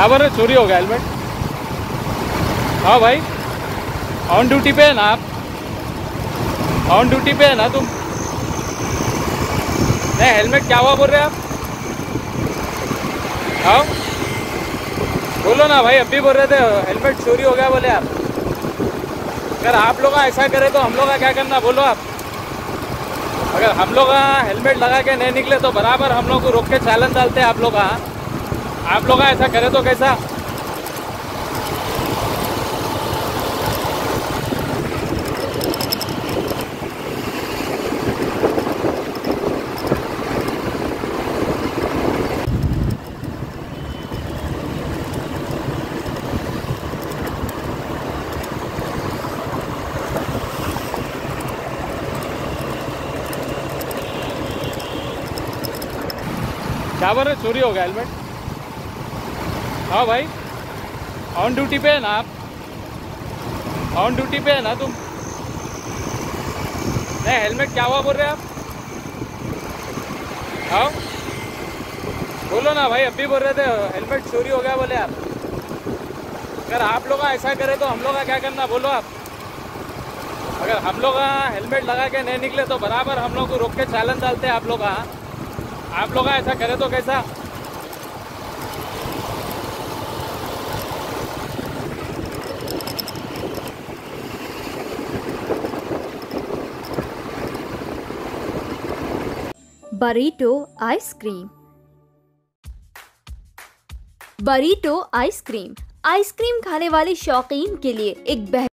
क्या बोल रहे चोरी हो गया हेलमेट हाँ भाई ऑन ड्यूटी पे है ना आप? ऑन ड्यूटी पे है ना तुम? नहीं हेलमेट क्या हुआ बोल रहे आप? हाँ? बोलो ना भाई, अभी बोल रहे थे हेलमेट चोरी हो गया बोले आप। अगर आप लोग ऐसा करें तो हम लोग का क्या करना, बोलो आप। अगर हम लोग हेलमेट लगा के नहीं निकले तो बराबर हम लोग को रोक के चालन डालते हैं आप लोग आप लोग ऐसा करें तो कैसा? क्या बोल रहे चोरी हो गया हेलमेट हाँ भाई। ऑन ड्यूटी पे है ना आप? ऑन ड्यूटी पे है ना तुम? नहीं हेलमेट क्या हुआ बोल रहे आप? हाँ? बोलो ना भाई, अभी बोल रहे थे हेलमेट चोरी हो गया बोले आप। अगर आप लोग ऐसा करें तो हम लोग का क्या करना, बोलो आप। अगर हम लोग हेलमेट लगा के नहीं निकले तो बराबर हम लोग को रोक के चालन डालते हैं आप लोग आप लोग ऐसा करें तो कैसा? Burrito ice cream burrito ice cream ice cream खाने वाले शौकीन के लिए एक बेहतर